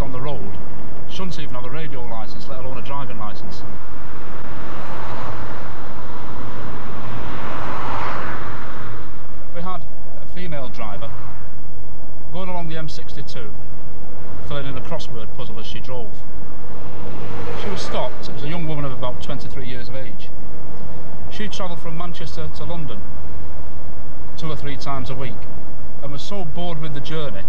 on the road shouldn't even have a radio licence, let alone a driving licence. We had a female driver going along the M62 filling in a crossword puzzle as she drove. She was stopped, it was a young woman of about 23 years of age. She travelled from Manchester to London two or three times a week and was so bored with the journey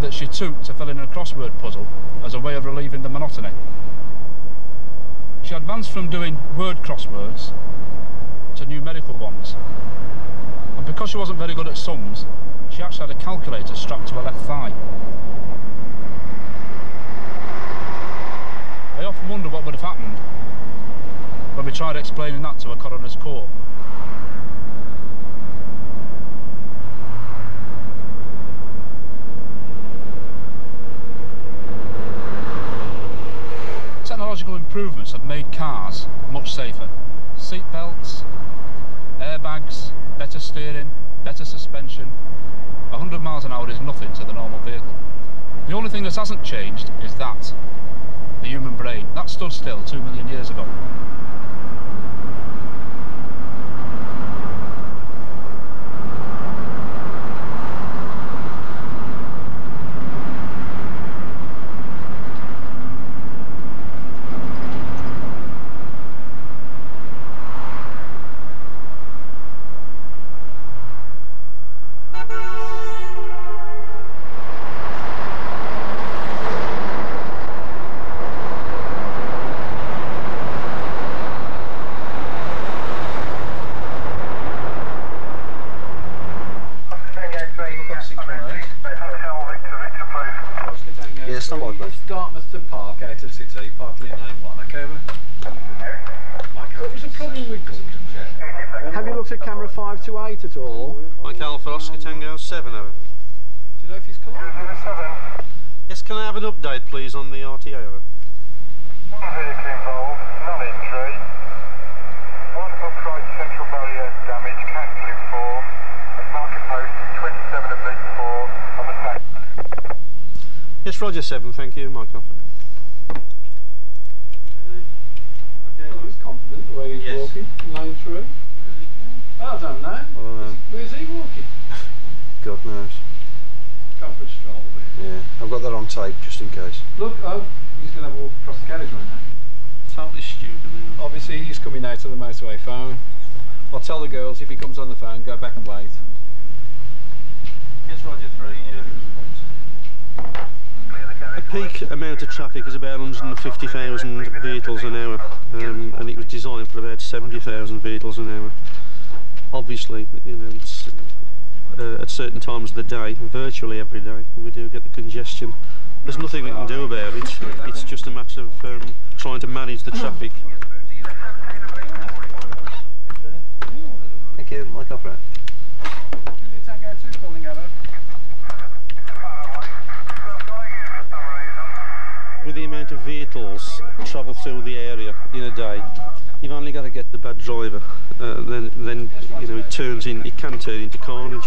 that she took to fill in a crossword puzzle as a way of relieving the monotony. She advanced from doing word crosswords to numerical ones. And because she wasn't very good at sums, she actually had a calculator strapped to her left thigh. I often wonder what would have happened when we tried explaining that to a coroner's court. Technological improvements have made cars much safer. Seat belts, airbags, better steering, better suspension. 100 miles an hour is nothing to the normal vehicle. The only thing that hasn't changed is that, the human brain. That stood still two million years ago. Yeah, stand by, please. Dartmouth to Park, out of City, Parkland Lane 1, okay over? What was the problem with Gordon? Have you looked at camera 5 to 8 at all? Mike Alpha Oscar Tango 7 over. Do you know if he's collided with something? Yes, can I have an update please on the RTA over? One vehicle involved, non-injury. One upright central barrier damage, cancelling form. At market post 27 oblique 4 on the southbound. Yes, Roger 7, thank you, Mike Alpha. Well, he's confident the way he's Yes. walking, lane through. I don't know. I don't know. Where's he walking? God knows. Go for a stroll, mate. Yeah, I've got that on tape just in case. Look, oh, he's going to walk across the carriageway now. Totally stupid. man. Obviously, he's coming out of the motorway phone. I'll tell the girls if he comes on the phone, go back and wait. Yes, Roger 3. A peak amount of traffic is about 150,000 vehicles an hour, um, and it was designed for about 70,000 vehicles an hour. Obviously, you know, it's uh, at certain times of the day, virtually every day, we do get the congestion. There's nothing we can do about it. It's just a matter of um, trying to manage the traffic. Thank you, Mike Alpha. The amount of vehicles travel through the area in a day, you've only got to get the bad driver. Uh, then, then you know it turns in. It can turn into carnage.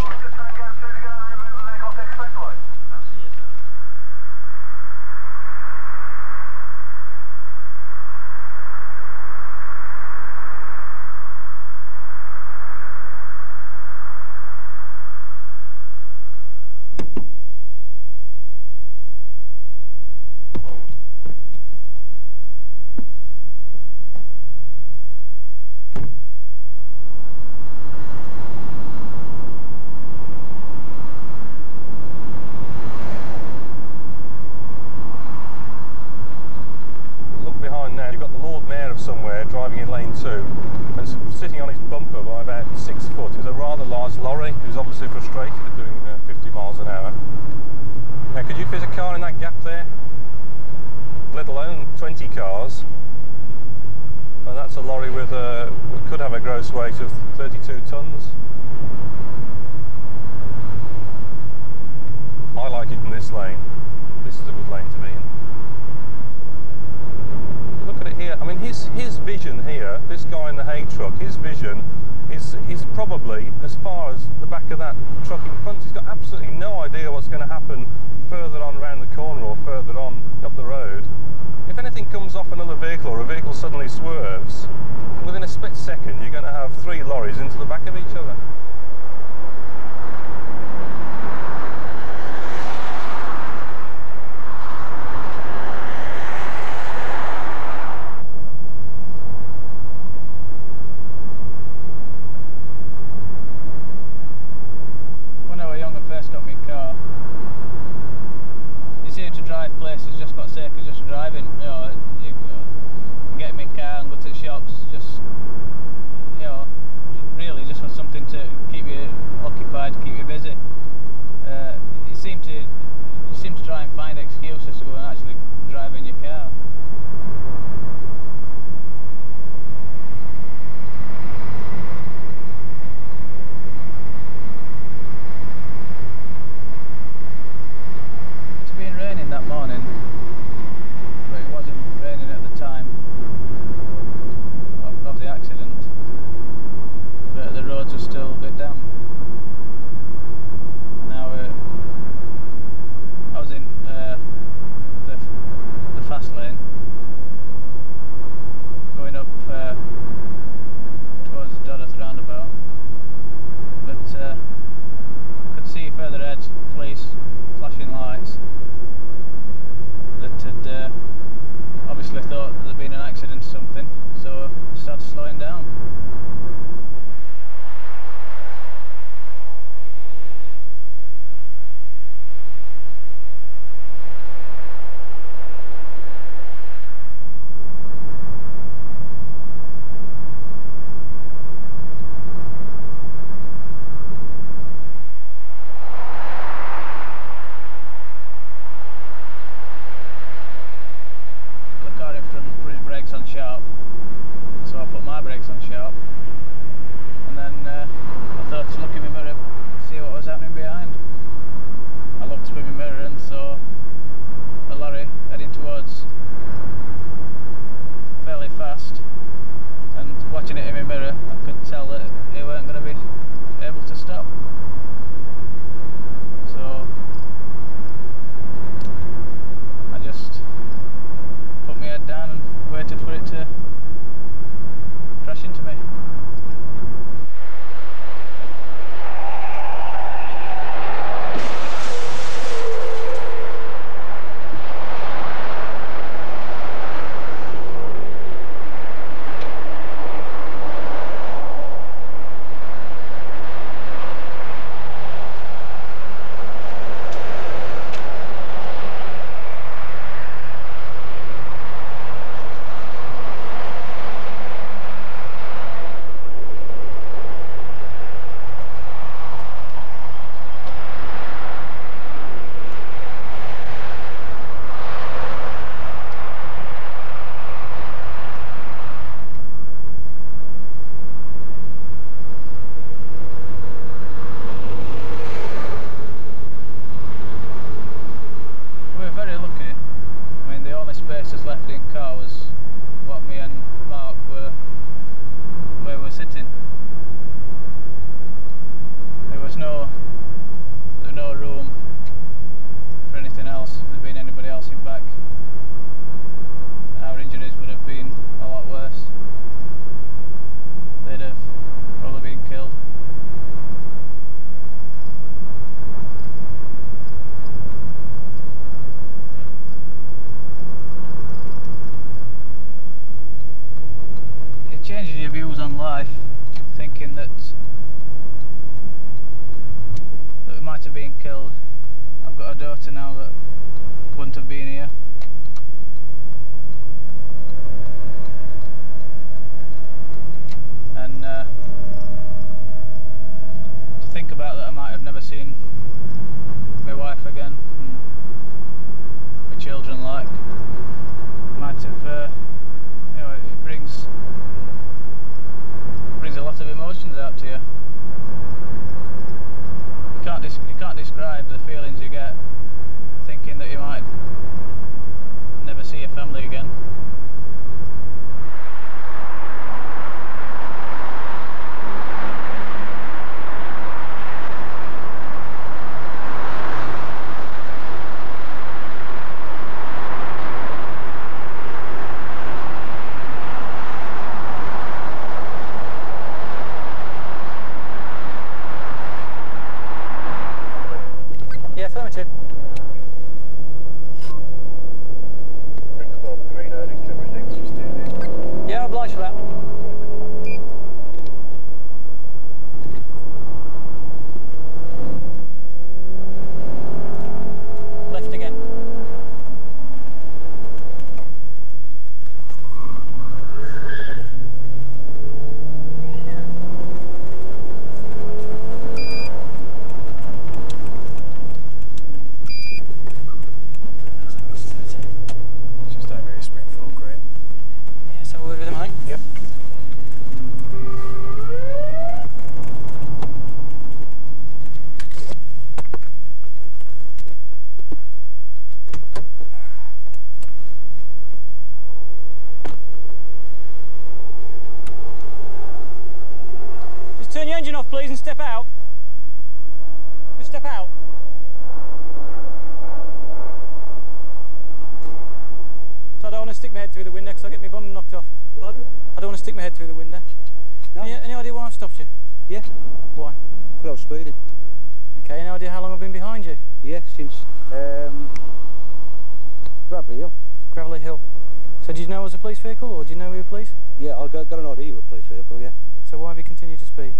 Vehicle or do you know we were police? Yeah, I got, got an idea you were a police vehicle, yeah. So why have you continued to speed?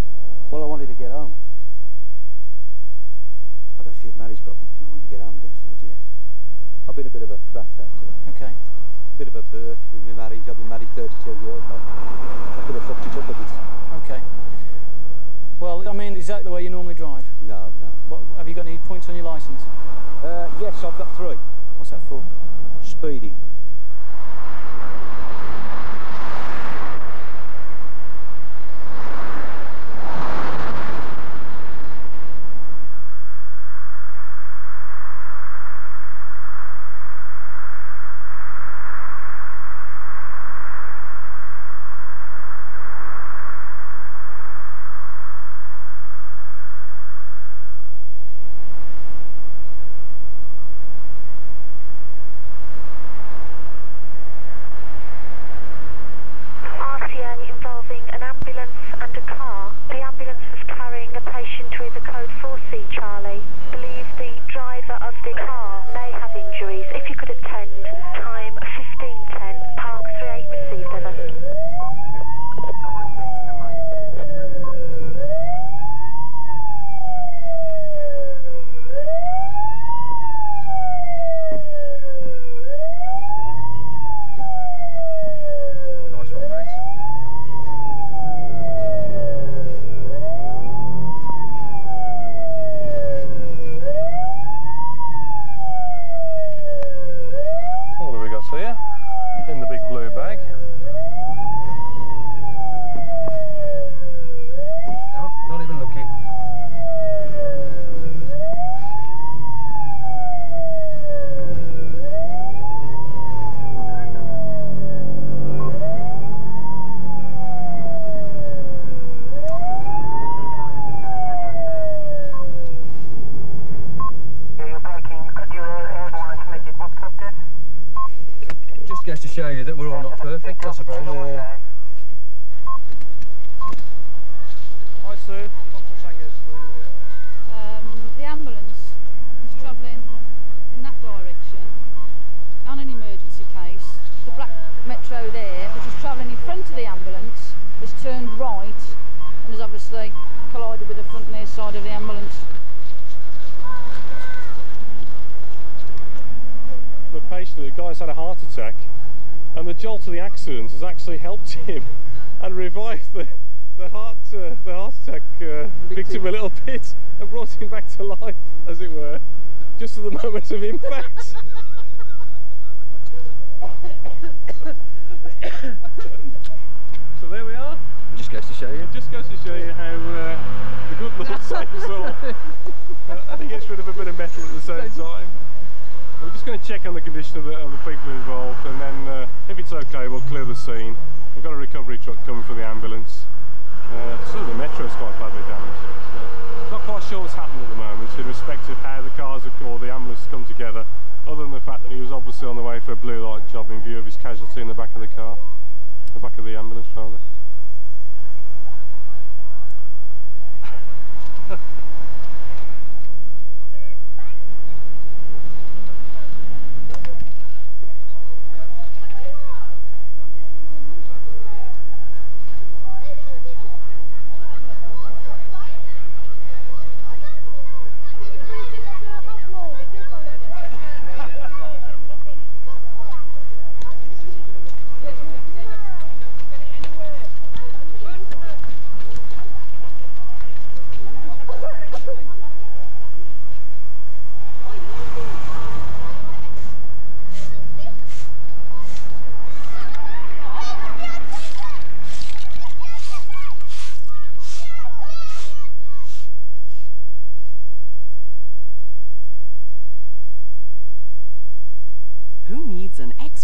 Well, I wanted to get home. I got a few marriage problems and I wanted to get home and get sorted, yeah. I've been a bit of a prat, actually. Okay. A bit of a burk with my marriage. I've been married 32 years. I, I could have fucked it up a bit. Okay. Well, I mean, is that the way you normally drive? No, no. What, have you got any points on your licence? Uh, yes, I've got three. What's that for? Speeding. The patient, the guy's had a heart attack, and the jolt of the accident has actually helped him and revived the, the heart uh, the heart attack uh, victim a little bit and brought him back to life, as it were, just at the moment of impact. so there we are. Just goes to show you. It just goes to show you how uh, the good Lord saves all. Uh, and he gets rid of a bit of metal at the same time. We're just going to check on the condition of the, of the people involved and then uh, if it's okay we'll clear the scene. We've got a recovery truck coming for the ambulance. Uh, of the metro is quite badly damaged. So not quite sure what's happened at the moment in respect of how the cars have, or the ambulance come together other than the fact that he was obviously on the way for a blue light job in view of his casualty in the back of the car. The back of the ambulance rather.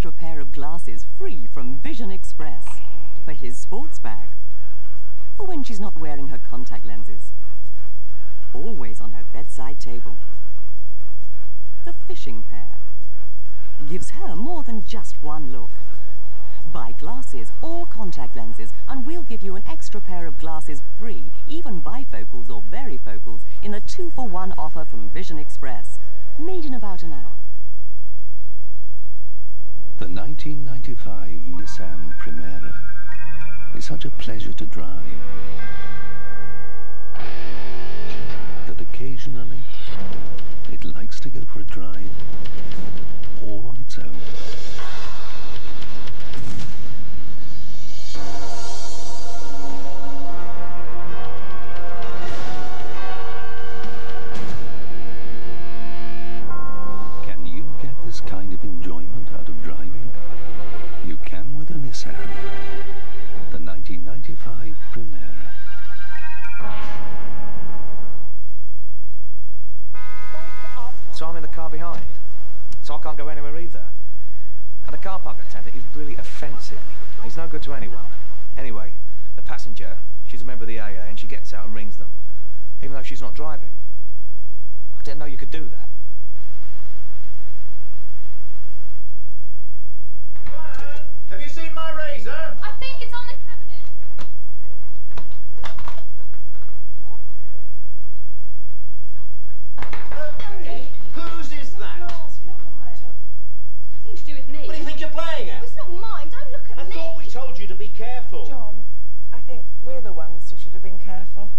extra pair of glasses free from Vision Express for his sports bag? for when she's not wearing her contact lenses. Always on her bedside table. The fishing pair gives her more than just one look. Buy glasses or contact lenses and we'll give you an extra pair of glasses free, even bifocals or varifocals, in the two-for-one offer from Vision Express. Made in about an hour. The 1995 Nissan Primera is such a pleasure to drive that occasionally it likes to go for a drive all on its own. The 1995 Primera. So I'm in the car behind. So I can't go anywhere either. And the car park attendant is really offensive. He's no good to anyone. Anyway, the passenger, she's a member of the AA and she gets out and rings them. Even though she's not driving. I didn't know you could do that. Have you seen my razor? I think it's on the cabinet. Whose is that? Nothing to do with me. What do you think you're playing at? It's not mine. Don't look at I me. thought we told you to be careful. John, I think we're the ones who should have been careful.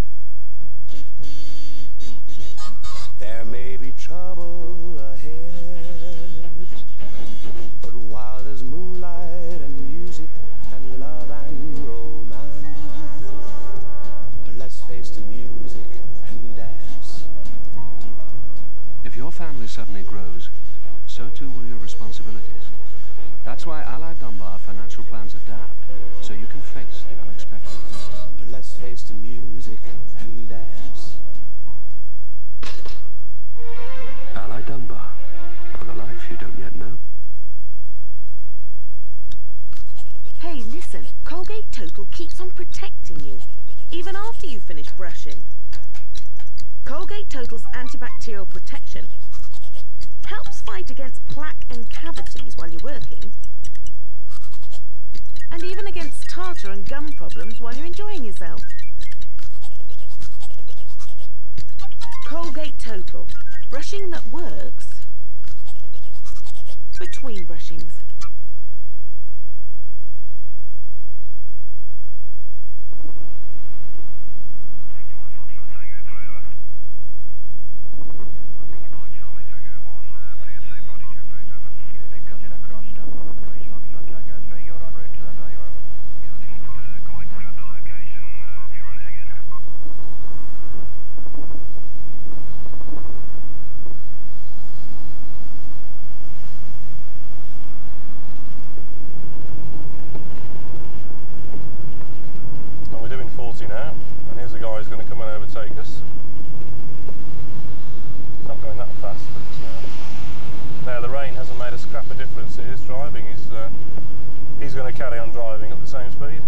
Going to carry on driving at the same speed.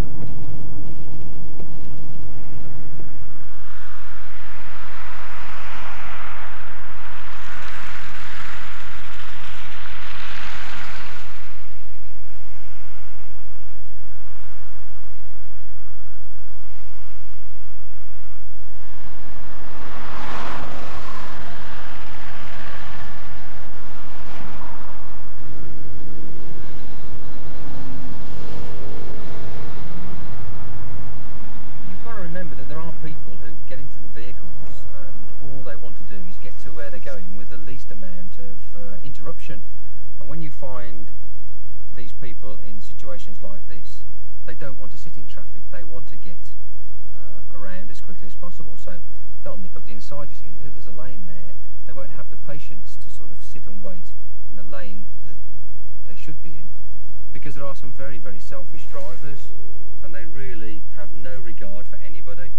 You've got to remember that there are people who get into the vehicles and all they want to do is get to where they're going with the least amount of uh, interruption. And when you find these people in situations like this, they don't want to sit in traffic. They want to get uh, around as quickly as possible. So they'll nip up the inside. You see, if there's a lane there, they won't have the patience to sort of sit and wait in the lane that they should be in, because there are some very, very selfish drivers, and they really have no regard for anybody.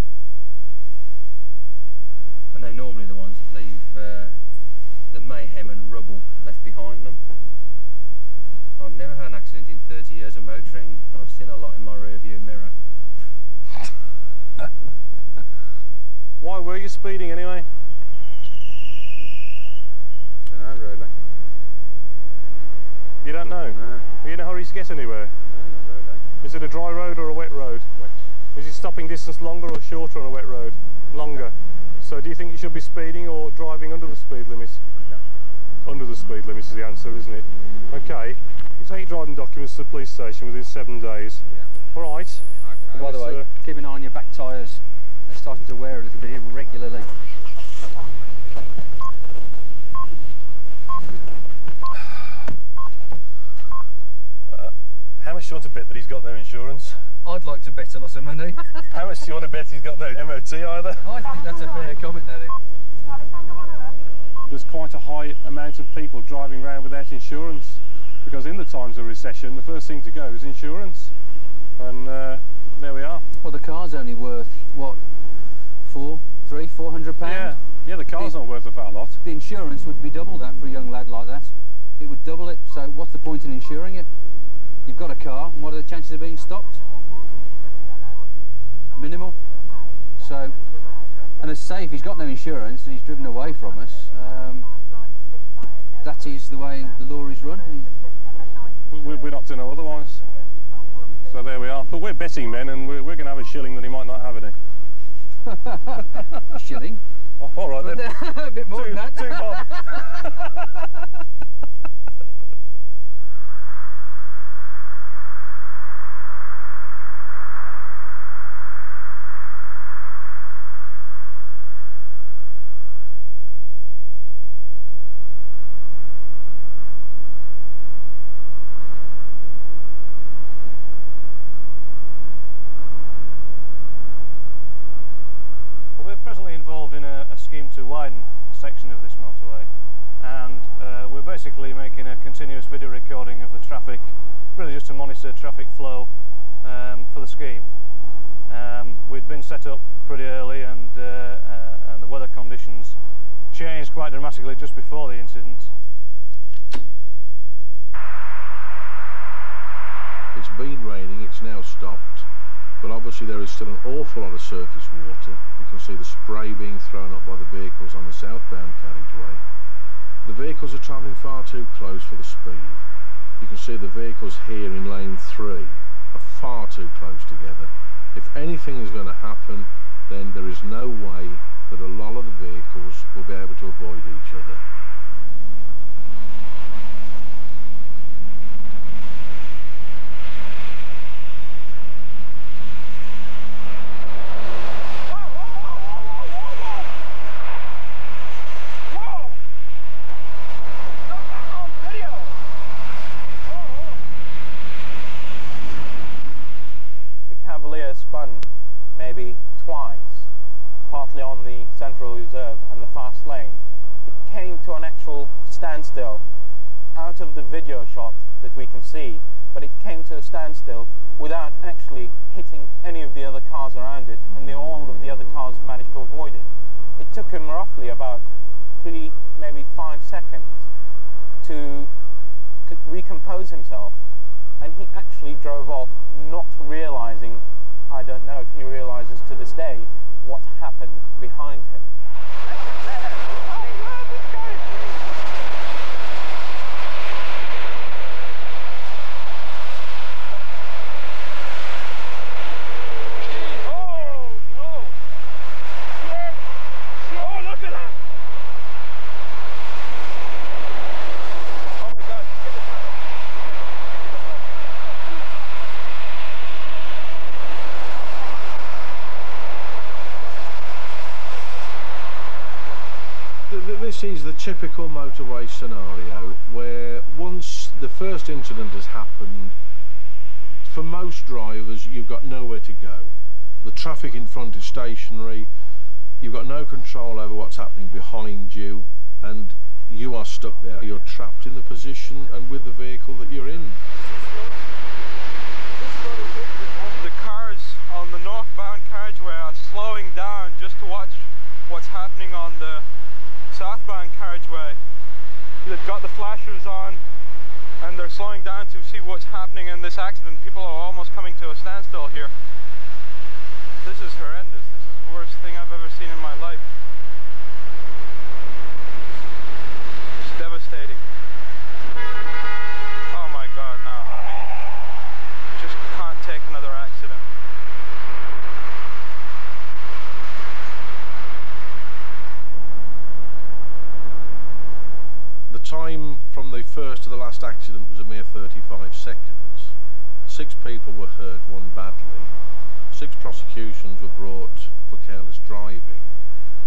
And they're normally the ones that leave uh, the mayhem and rubble left behind them. I've never had an accident in 30 years of motoring, but I've seen a lot in my rearview mirror. were you speeding anyway? Don't know really. You don't know? No. Are you in a hurry to get anywhere? No, not really. Is it a dry road or a wet road? Wet. Is it stopping distance longer or shorter on a wet road? Longer. So do you think you should be speeding or driving under the speed limit? Under the speed limit is the answer, isn't it? Okay. You take your driving documents to the police station within seven days. Yeah. All right. Okay. By the way, uh, keep an eye on your back tyres. They're starting to wear a little bit irregularly. Uh, how much do you want to bet that he's got no insurance? I'd like to bet a lot of money. How much do you want to bet he's got no MOT either? I think that's a fair comment, that. There's quite a high amount of people driving around without insurance because in the times of recession, the first thing to go is insurance. And uh, there we are. Well, the car's only worth, what, four, three, four hundred pounds? Yeah, yeah, the car's not worth a fat lot. The insurance would be double that for a young lad like that. It would double it, so what's the point in insuring it? You've got a car, and what are the chances of being stopped? Minimal. So, and as say, if he's got no insurance and he's driven away from us, um, that is the way the law is run. We, we're not to know otherwise. So there we are. But we're betting men, and we're, we're going to have a shilling that he might not have any. Shilling? Oh, all right then. a bit more Two- than that. two bob. Well, we're presently involved in a, a scheme to widen a section of this motorway and uh, we're basically making a continuous video recording of the traffic, really just to monitor traffic flow um, for the scheme. Um, we'd been set up pretty early and, uh, uh, and the weather conditions changed quite dramatically just before the incident. It's been raining, it's now stopped, but obviously there is still an awful lot of surface water. You can see the spray being thrown up by the vehicles on the southbound carriageway. The vehicles are travelling far too close for the speed. You can see the vehicles here in lane 3 are far too close together. If anything is going to happen, then there is no way that a lot of the vehicles will be able to avoid each other. the Cavalier spun maybe twice, partly on the Central Reserve and the fast lane. It came to an actual standstill out of the video shot that we can see, but it came to a standstill without actually hitting any of the other cars around it, and the, all of the other cars managed to avoid it. It took him roughly about three, maybe five seconds to recompose himself and he actually drove off not realizing, I don't know if he realizes to this day, what happened behind him. Th- th- This is the typical motorway scenario where once the first incident has happened, for most drivers you've got nowhere to go. The traffic in front is stationary, you've got no control over what's happening behind you, and you are stuck there. You're trapped in the position and with the vehicle that you're in. The cars on the northbound carriageway are slowing down just to watch what's happening on the southbound carriageway. They've got the flashers on and they're slowing down to see what's happening in this accident. People are almost coming to a standstill here. This is horrendous. This is the worst thing I've ever seen in my life. It's devastating. Oh my god, no. I mean, just can't take another accident. The time from the first to the last accident was a mere 35 seconds. Six people were hurt, one badly. Six prosecutions were brought for careless driving,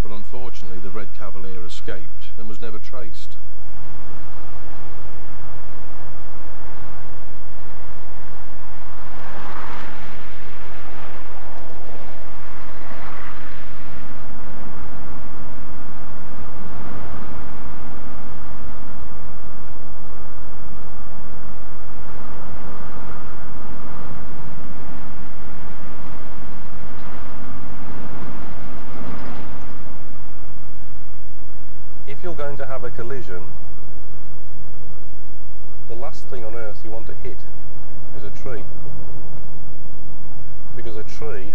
but unfortunately the Red Cavalier escaped and was never traced. If you're going to have a collision, the last thing on earth you want to hit is a tree. Because a tree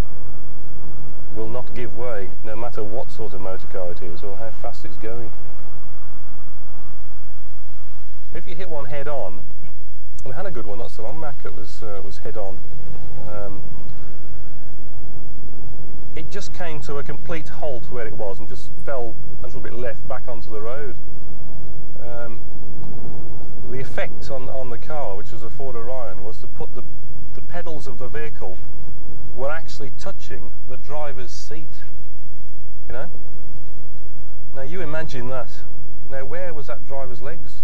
will not give way no matter what sort of motor car it is or how fast it's going. If you hit one head on, we had a good one not so long back that was, uh, was head on. Um, it just came to a complete halt where it was and just fell a little bit left back onto the road. Um, the effect on, on the car, which was a Ford Orion, was to put the, the pedals of the vehicle were actually touching the driver's seat. You know? Now you imagine that. Now where was that driver's legs?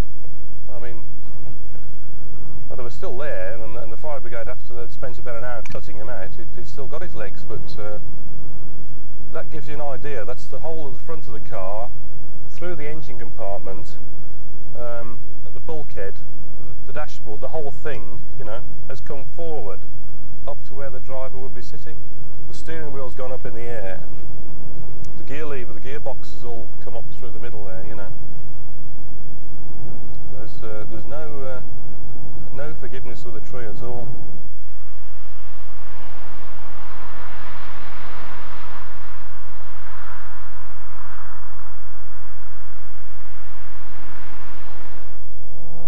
I mean, well, they were still there, and, and the fire brigade, after they'd spent about an hour cutting him out, it still got his legs, but uh, that gives you an idea. That's the whole of the front of the car, through the engine compartment, um, the bulkhead, the, dashboard, the whole thing, you know, has come forward up to where the driver would be sitting. The steering wheel's gone up in the air. The gear lever, the gearbox has all come up through the middle there, you know. There's, uh, there's no, uh, no forgiveness with the tree at all.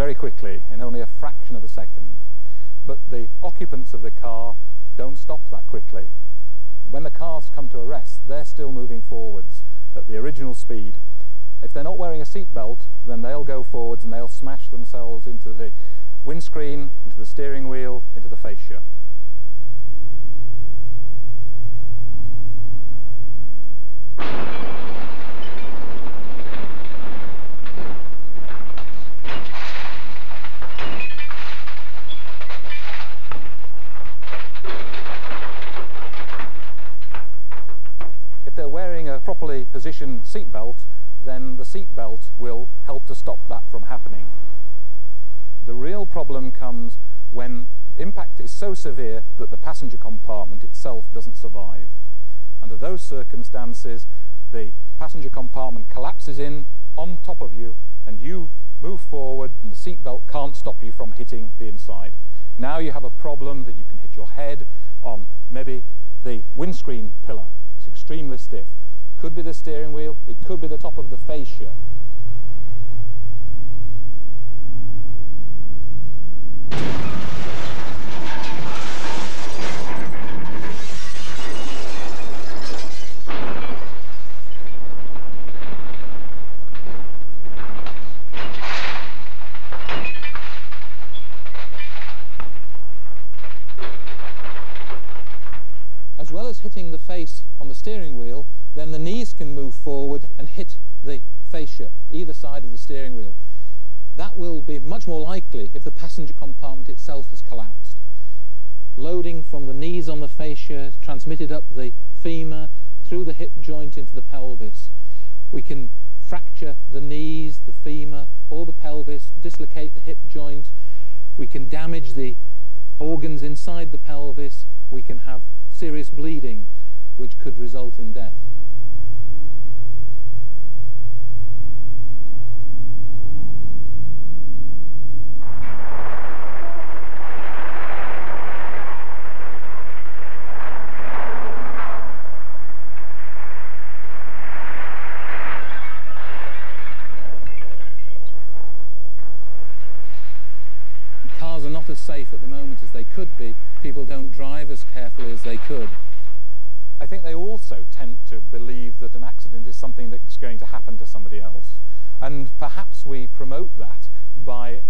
very quickly in only a fraction of a second. But the occupants of the car don't stop that quickly. When the cars come to a rest, they're still moving forwards at the original speed. If they're not wearing a seatbelt, then they'll go forwards and they'll smash themselves into the windscreen, into the steering wheel, into the fascia. If they're wearing a properly positioned seatbelt, then the seatbelt will help to stop that from happening. The real problem comes when impact is so severe that the passenger compartment itself doesn't survive. Under those circumstances, the passenger compartment collapses in on top of you and you move forward and the seatbelt can't stop you from hitting the inside. Now you have a problem that you can hit your head on maybe the windscreen pillar. It's extremely stiff. It could be the steering wheel, it could be the top of the fascia. As well as hitting the face on the steering wheel, then the knees can move forward and hit the fascia, either side of the steering wheel. That will be much more likely if the passenger compartment itself has collapsed. Loading from the knees on the fascia transmitted up the femur through the hip joint into the pelvis. We can fracture the knees, the femur, or the pelvis, the hip joint. We can damage the organs inside the pelvis. We can have serious bleeding, which could result in death. Cars are not as safe at the moment as they could be. People don't drive as carefully as they could. I think they also tend to believe that an accident is something that's going to happen to somebody else. And perhaps we promote that by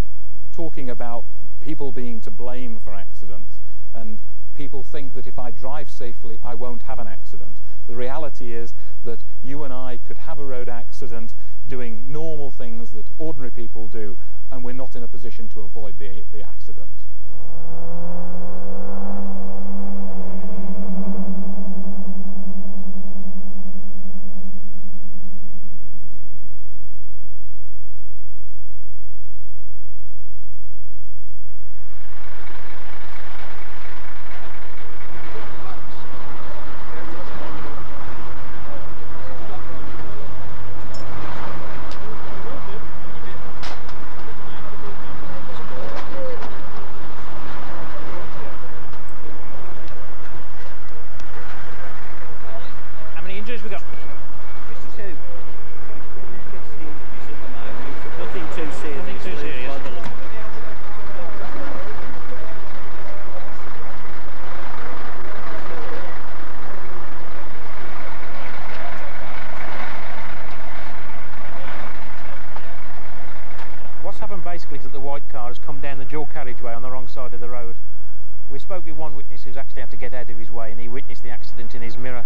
talking about people being to blame for accidents. And people think that if I drive safely, I won't have an accident. The reality is that you and I could have a road accident doing normal things that ordinary people do, and we're not in a position to avoid the, the accident. ファンの声が聞こえた。Car has come down the dual carriageway on the wrong side of the road. We spoke with one witness who's actually had to get out of his way and he witnessed the accident in his mirror.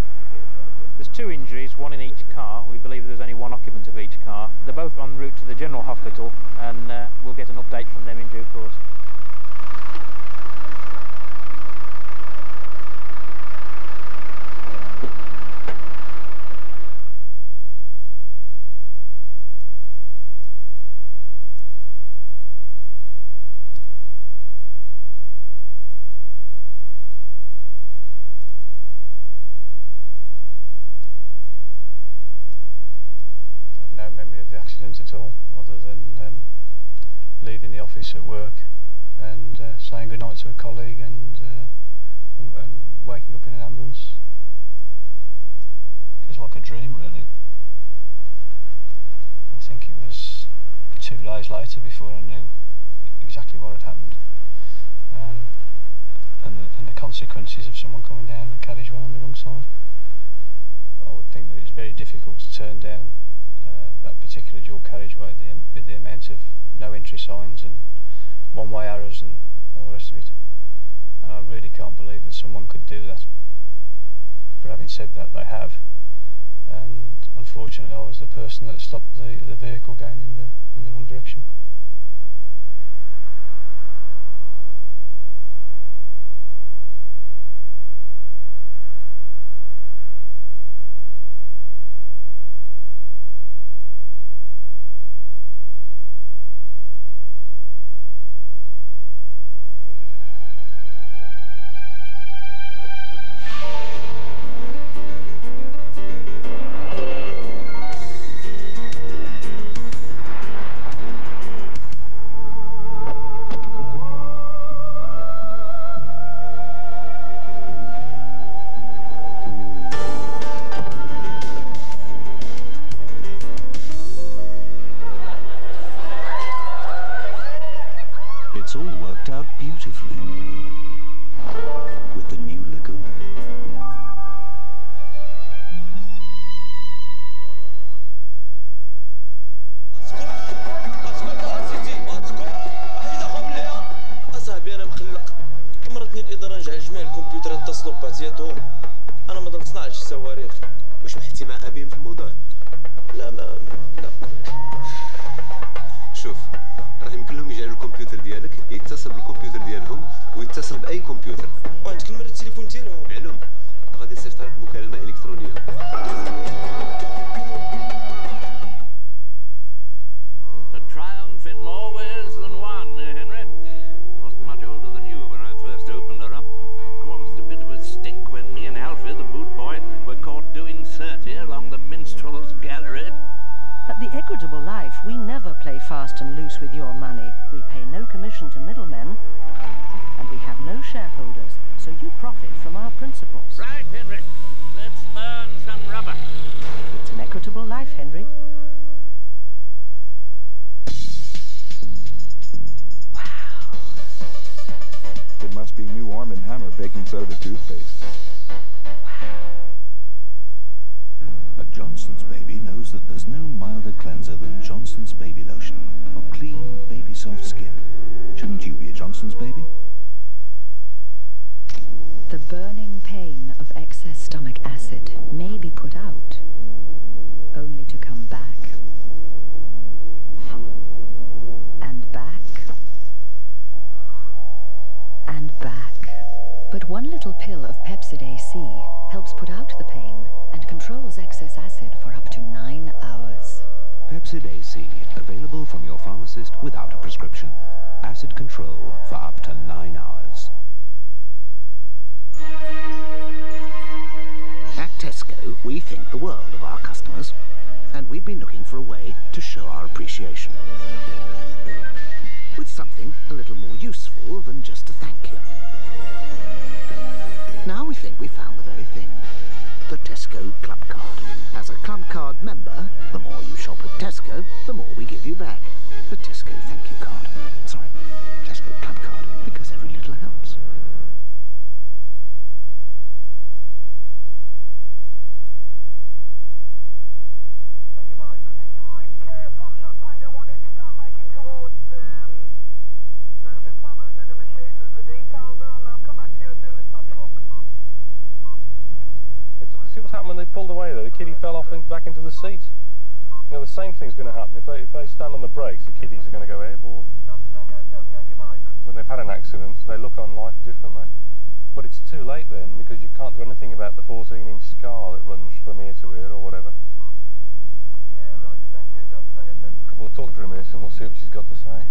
There's two injuries, one in each car. We believe there's only one occupant of each car. They're both en route to the general hospital and uh, we'll get an update from them in due course. I've no memory of the accident at all, other than um, leaving the office at work and uh, saying goodnight to a colleague and, uh, and and waking up in an ambulance. It was like a dream, really. I think it was two days later before I knew exactly what had happened um, and, the, and the consequences of someone coming down the carriageway on the wrong side. I would think that it was very difficult to turn down uh, that particular dual carriageway the, with the amount of no entry signs and one-way arrows and all the rest of it. And I really can't believe that someone could do that. But having said that, they have. And unfortunately, I was the person that stopped the, the vehicle going in the in the wrong direction. ديالهم معلوم غادي نصيفط لك مكالمة إلكترونية. Equitable Life, we never play fast and loose with your money. We pay no commission to middlemen, and we have no shareholders, so you profit from our principles. Right, Henry. Let's burn some rubber. It's an equitable life, Henry. Wow. It must be new Arm & Hammer baking soda toothpaste. A Johnson's baby knows that there's no milder cleanser than Johnson's baby lotion for clean, baby soft skin. Shouldn't you be a Johnson's baby? The burning pain of excess stomach acid may be put out, only to come back. But one little pill of Pepcid AC helps put out the pain and controls excess acid for up to nine hours. Pepcid AC, available from your pharmacist without a prescription. Acid control for up to nine hours. At Tesco, we think the world of our customers, and we've been looking for a way to show our appreciation. With something a little more useful than just a thank you. Now we think we found the very thing. The Tesco Club Card. As a Club Card member, back into the seat. You know, the same thing's going to happen. If they, if they stand on the brakes, the kiddies are going to go airborne. When they've had an accident, they look on life differently. But it's too late then, because you can't do anything about the 14-inch scar that runs from ear to ear or whatever. We'll talk to her a minute and we'll see what she's got to say.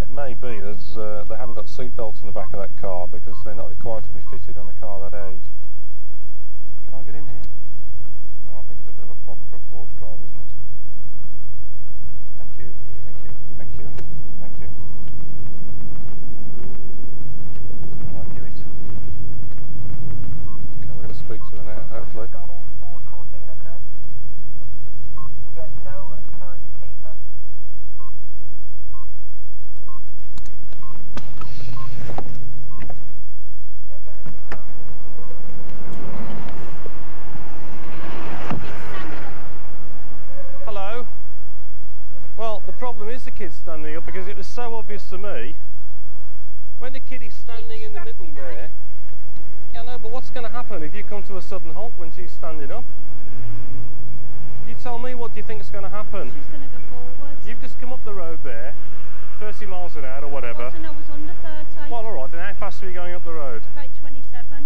It may be there's, uh, they haven't got seat belts in the back of that car because they're not required to be fitted on a car that age. Can I get in here? No, I think it's a bit of a problem for a Porsche driver, isn't it? Thank you, thank you, thank you, thank you. I knew it. Okay, we're going to speak to her now, hopefully. Hello. Well, the is the kid's standing up because it was so obvious to me. When the kid is standing in the middle there, yeah, I know, but what's going to happen if you come to a sudden halt when she's standing up? You tell me what do you think is going to happen? She's going to go forward. You've just come up the road there, 30 miles an hour or whatever. What, I was under 30. Well, all right, then how fast are you going up the road? About 27.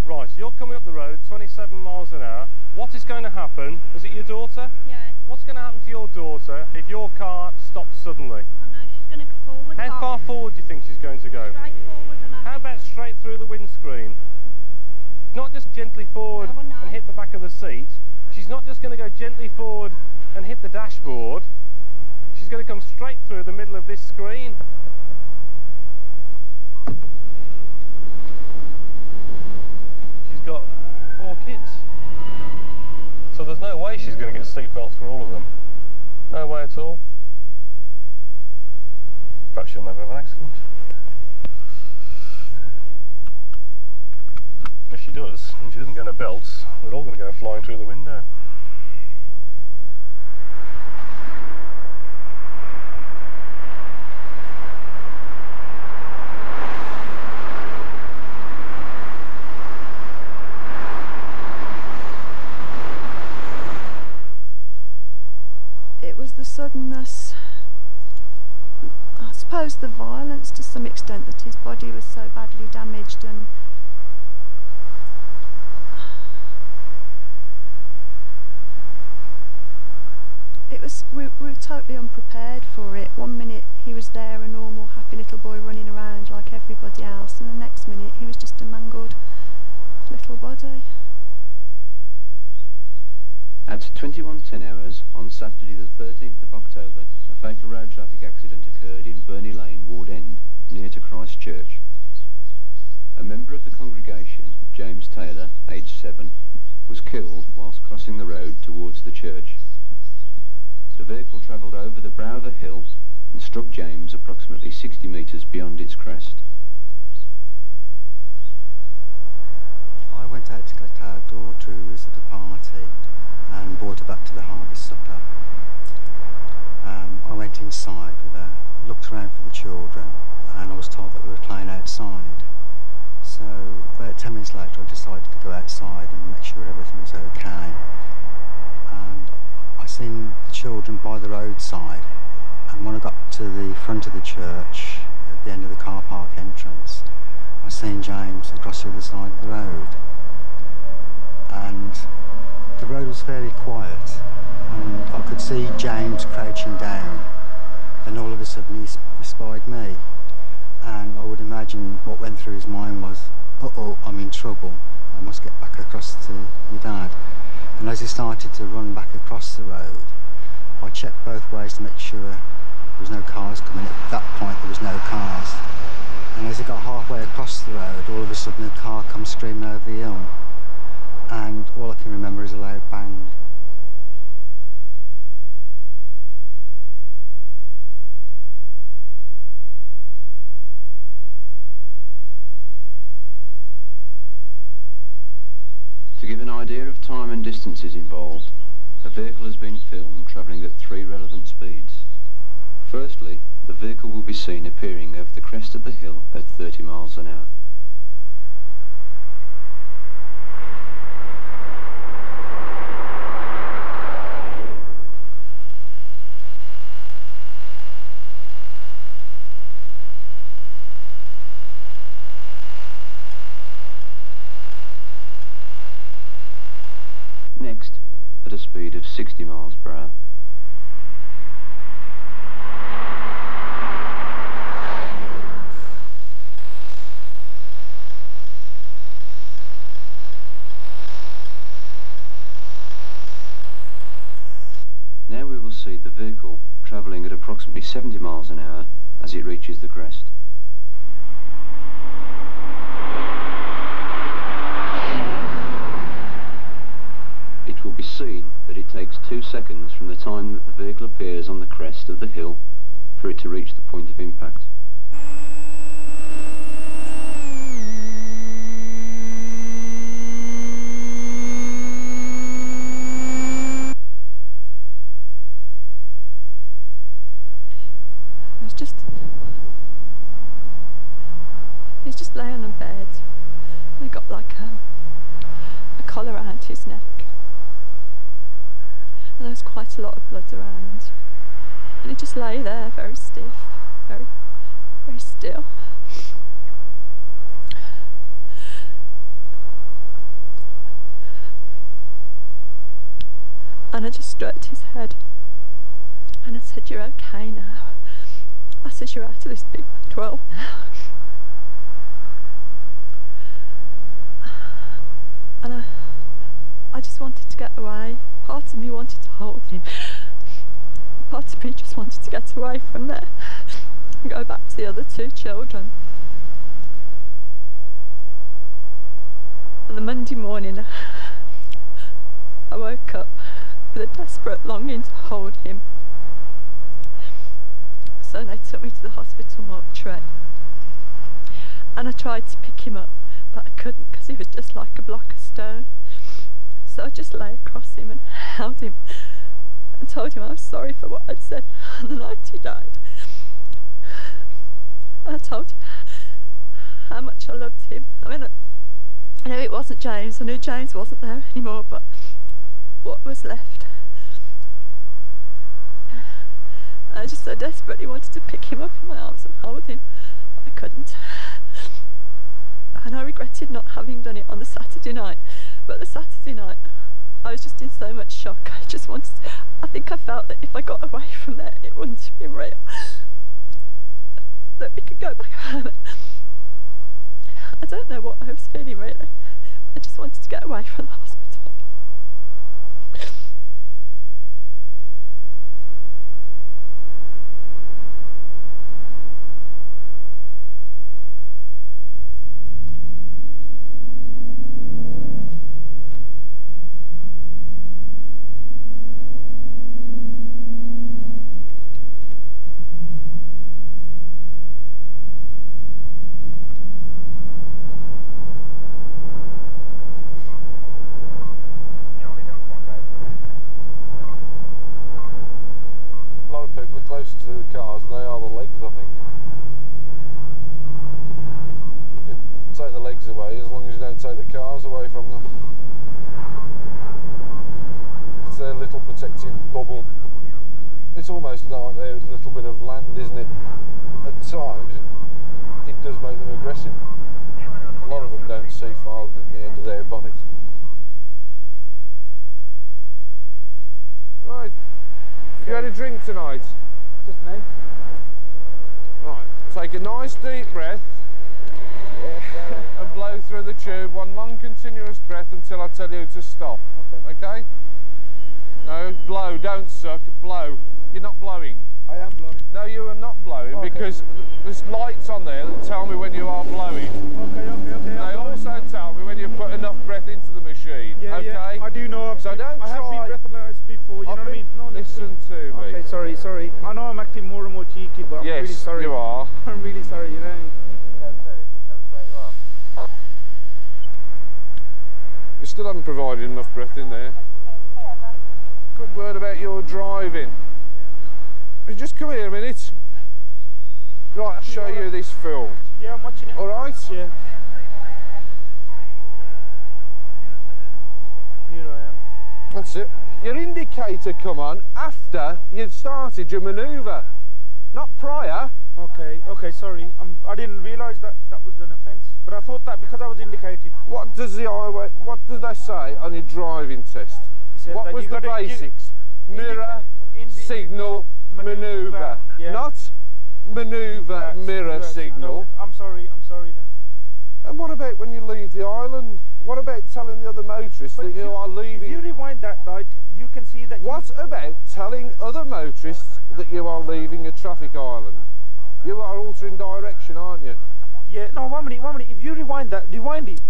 Right, so you're coming up the road, 27 miles an hour. What is going to happen? Is it your daughter? Yeah. What's going to happen to your daughter if your car stops suddenly? I know, she's going to go forward. How far forward do you think she's going to go? Straight forward and How about straight through the windscreen? Not just gently forward No, and hit the back of the seat. She's not just going to go gently forward and hit the dashboard. She's going to come straight through the middle of this screen. She's got four kids. So there's no way she's going to get seatbelts for all of them. No way at all. Perhaps she'll never have an accident. If she does, and she doesn't get her belts, they're all going to go flying through the window. Suddenness. I suppose the violence to some extent that his body was so badly damaged and it was we, we were totally unprepared for it. One minute he was there, a normal, happy little boy running around like everybody else, and the next minute he was just a mangled little body. At 21.10 hours on Saturday the 13th of October, a fatal road traffic accident occurred in Burney Lane, Ward End, near to Christ Church. A member of the congregation, James Taylor, aged seven, was killed whilst crossing the road towards the church. The vehicle travelled over the brow of a hill and struck James approximately 60 metres beyond its crest. I went out to collect our daughter who was at a party and brought her back to the harvest supper. Um, I went inside with her, looked around for the children, and I was told that we were playing outside. So about 10 minutes later I decided to go outside and make sure everything was okay. And I seen the children by the roadside and when I got to the front of the church at the end of the car park entrance I seen James across the other side of the road and the road was fairly quiet and I could see James crouching down and all of a sudden he, sp- spied me. And I would imagine what went through his mind was uh-oh I'm in trouble. I must get back across to my dad. And as he started to run back across the road I checked both ways to make sure there was no cars coming. At that point there was no cars. And as he got halfway across the road all of a sudden a car comes screaming over the hill and all I can remember is a loud bang To give an idea of time and distances involved, a vehicle has been filmed travelling at three relevant speeds. Firstly, the vehicle will be seen appearing over the crest of the hill at 30 miles an hour. Next, at a speed of 60 miles per hour. Now we will see the vehicle travelling at approximately 70 miles an hour as it reaches the crest. It will be seen that it takes two seconds from the time that the vehicle appears on the crest of the hill for it to reach the point of impact. It was just. He was just laying on bed. And he got like a, a collar around his neck. Quite a lot of blood around. And he just lay there very stiff, very, very still. And I just stroked his head. And I said, You're okay now. I said, You're out of this big bad world now. And I, I just wanted to get away. Part of me wanted to hold him. Part of me just wanted to get away from there and go back to the other two children. On the Monday morning, I woke up with a desperate longing to hold him. So they took me to the hospital mortuary. And I tried to pick him up, but I couldn't because he was just like a block of stone. So I just lay across him and held him and told him I was sorry for what I'd said on the night he died. I told him how much I loved him. I mean, I know it wasn't James, I knew James wasn't there anymore, but what was left I just so desperately wanted to pick him up in my arms and hold him. I couldn't. And I regretted not having done it on the Saturday night. But the Saturday night, I was just in so much shock. I just wanted. I think I felt that if I got away from there, it wouldn't be real. That we could go back home. I don't know what I was feeling really. I just wanted to get away from the hospital. A lot of people are closer to the cars than they are the legs, I think. You take the legs away as long as you don't take the cars away from them. It's their little protective bubble. It's almost like a little bit of land, isn't it? At times, it, it does make them aggressive. A lot of them don't see farther than the end of their bonnet. Right. You had a drink tonight? Just me. Right. Take a nice deep breath. and blow through the tube. One long continuous breath until I tell you to stop. Okay. Okay? No, blow, don't suck, blow. You're not blowing. I am blowing. No, you are not blowing Okay. because there's lights on there that tell me when you are blowing. Okay, okay, okay. They also tell me when you put enough breath into the machine. Yeah, okay? yeah. I do know. I've So been- don't I have been breathalyzed before. You know I've what I mean? No, listen to me. Okay, sorry, sorry. I know I'm acting more and more cheeky, but I'm Yes, really sorry. you are. I'm really sorry. You know. what I mean? You still haven't provided enough breath in there. Quick word about your driving. You just come here a minute. Right, I'll show you this film. Yeah, I'm watching it. All right? Yeah. Here I am. That's it. Your indicator come on after you've started your manoeuvre, not prior. Okay, okay, sorry. I'm, I didn't realise that that was an offence. But I thought that because I was indicated. What does the highway? What do they say on your driving test? Said What that was you the basics? Mirror, signal, manoeuvre, yeah. not manoeuvre, mirror, signal. I'm sorry. I'm sorry then. And what about when you leave the island? What about telling the other motorists that you, are leaving? If you rewind that right, you can see that. What about telling other motorists that you are leaving a traffic island? You are altering direction, aren't you? Yeah. No, one minute. One minute. If you rewind that, rewind it.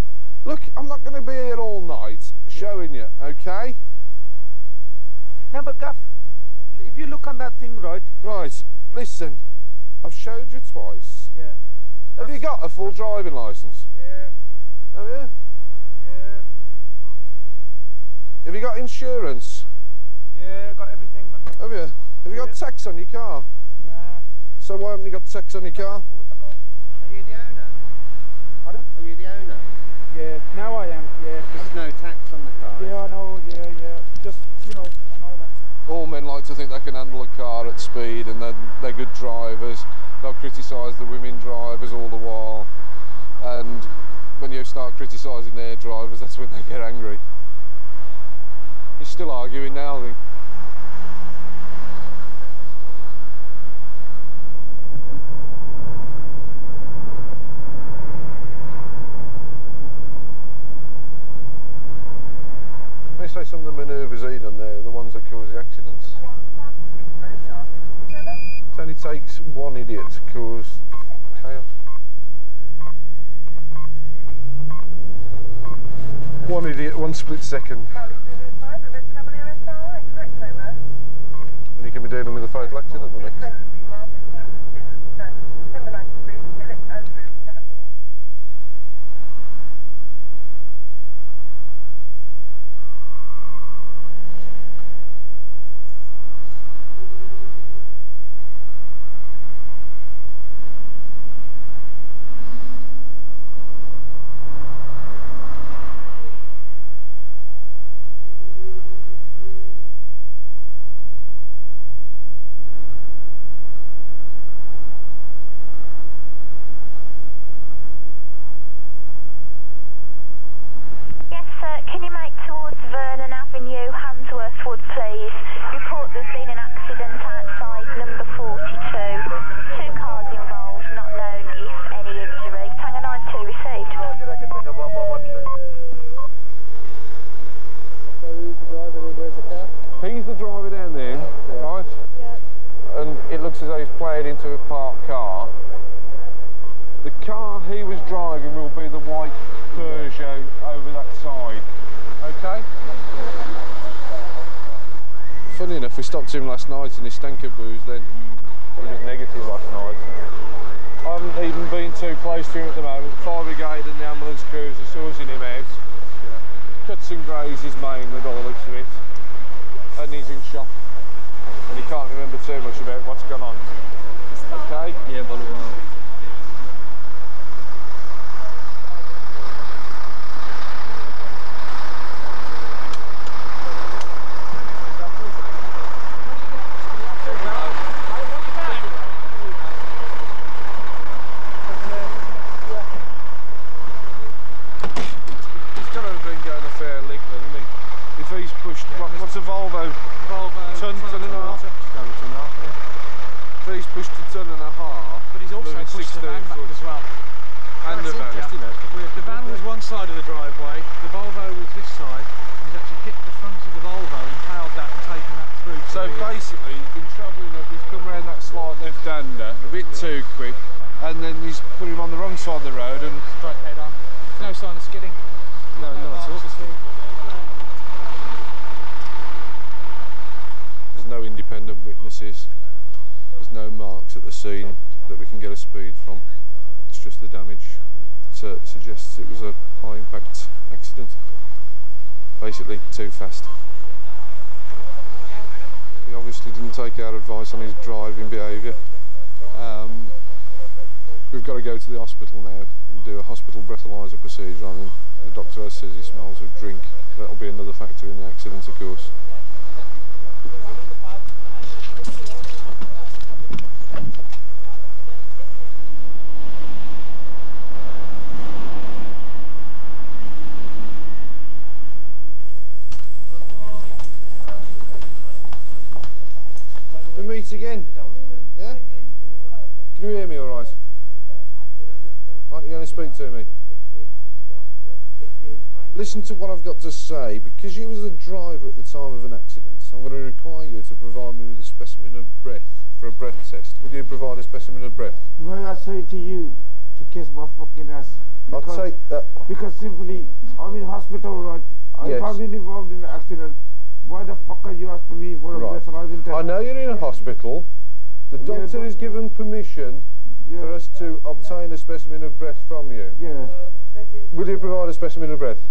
Look, I'm not going to be here all night showing you, okay? No, but Gaff, if you look on that thing right. Right, listen, I've showed you twice. Yeah. Have you got a full driving licence? Yeah. Have you? Yeah. Have you got insurance? Yeah. Got everything, man. Have you? Have you got tax on your car? Nah. So why haven't you got tax on your car? Are you the owner? Pardon? Are you the owner? Yeah. Now I am. Yeah. There's no tax on the car. Yeah, I know. Yeah, yeah. Just you know, I know that. All men like to think they can handle a car at speed and then they're good drivers. They'll criticise the women drivers all the while. And when you start criticising their drivers, that's when they get angry. You're still arguing now, I think. Let me say some of the manoeuvres he done there are the ones that cause the accidents. It only takes one idiot to cause chaos. One idiot, one split second. And you can be dealing with a fatal accident the next. Enough, we stopped him last night and he stank of booze then. He was negative last night. I haven't even been too close to him at the moment. Fire brigade and the ambulance crews are sorting him out. Cuts and grazes mainly by the looks of it. And he's in shock. And he can't remember too much about what's gone on. Okay? Yeah, but well. He's got to have been going a fair lick then, hasn't he? If he's pushed, what, what's a Volvo? Volvo. Ton, ton and a half. If he's pushed a ton and a half. But he's also then pushed the 16 van back foot. as well. And the That's van. interesting, though. The van was one side of the driveway, the Volvo was this side. He's actually hit the front of the Volvo, and impaled that and taken that through. So basically, he's been travelling up, he's come round that slight left-hander a bit too quick, and then he's put him on the wrong side of the road and... Straight head on. No sign of skidding. No, no, marks at all. at all. There's no There's no marks at the scene that we can get a speed from. It's just the damage. It suggests it was a high impact accident. Basically, too fast. He obviously didn't take our advice on his driving behaviour. Um, we've got to go to the hospital now and do a hospital breathalyser procedure on him. The doctor says he smells of drink. That'll be another factor in the accident, of course. We meet again. Yeah? Can you hear me all right? Aren't you going to speak to me? Listen to what I've got to say. Because you was the driver at the time of an accident, I'm going to require you to provide me with a specimen of breath for a breath test. Would you provide a specimen of breath? May I say to you to kiss my fucking ass? I'll Because, take that. Because simply, I'm in hospital, right? Yes. I've been involved in an accident, why the fuck are you asking me for a Right. breathalyzing test? I know you're in a hospital. The doctor but- has given permission for us to obtain a specimen of breath from you. Yeah. Will you provide a specimen of breath?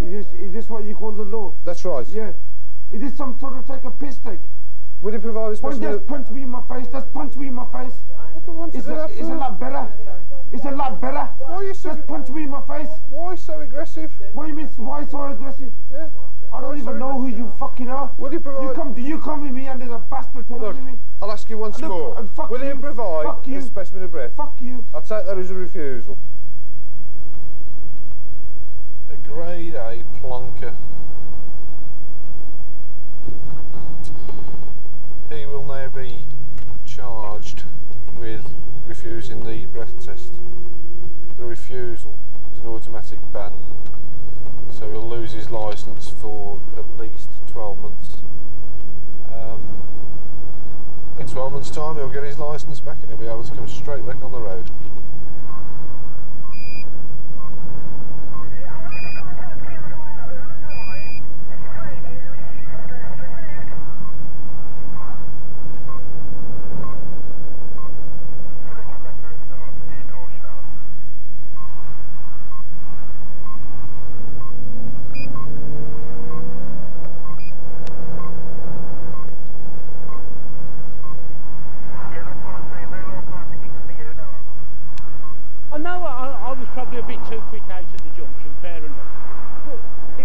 Is this, is this what you call the law? That's right. Yeah. Is this some sort of take a piss take? Will you provide a specimen just punch me in my face? Just punch me in my face. It's a, it's a lot better. It's a lot better. Why are you so... Just punch me in my face. Why so aggressive? What do you mean, why so aggressive? Yeah. I don't even know who you fucking are. Will you provide... You come, do you come with me and there's a bastard telling Look, me? I'll ask you once Look, more. Will you, you, provide fuck you, a specimen of breath? Fuck you. I'll take that as a refusal. A grade A plonker. He will now be charged with refusing the breath test. The refusal is an automatic ban, so he'll lose his licence for at least 12 months. Um, in 12 months' time, he'll get his licence back and he'll be able to come straight back on the road. I know I, I was probably a bit too quick out at the junction, fair enough. But it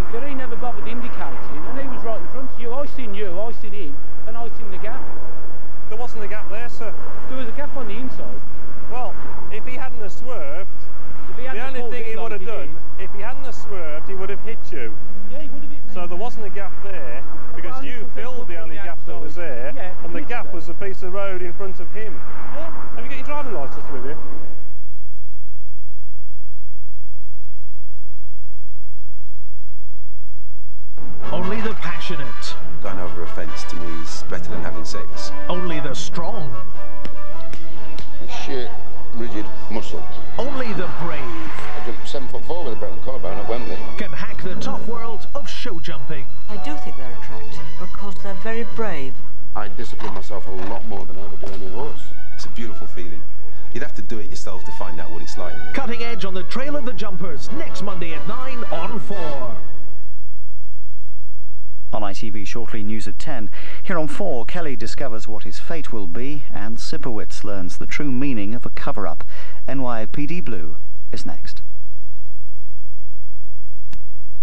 that he never bothered indicating, and he was right in front of you. I seen you, I seen him, and I seen the gap. There wasn't a gap there, sir. There was a gap on the inside. Well, if he hadn't have swerved, If he the hadn't only pulled thing he would have done, did- if he hadn't have swerved, he would have hit you. Yeah, he would have hit me. So there wasn't a gap there because only you filled the only the gap that was there, Yeah, and the gap was a piece of road in front of him. Yeah. Have you got your driving licence with you? Passionate. Going over a fence to me is better than having sex. Only the strong. Sheer, rigid muscle. Only the brave. I jumped seven foot four with a broken collarbone at Wembley. Can hack the tough world of show jumping. I do think they're attractive because they're very brave. I discipline myself a lot more than I ever do any horse. It's a beautiful feeling. You'd have to do it yourself to find out what it's like. Cutting edge on the trail of the jumpers next Monday at 9 on 4. On ITV shortly, news at 10. Here on 4, Kelly discovers what his fate will be, and Sipowicz learns the true meaning of a cover-up. NYPD Blue is next.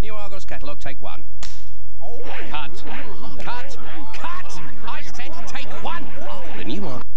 New Argos catalogue, take one. Oh, cut, cut, cut! I said take one! The new Argos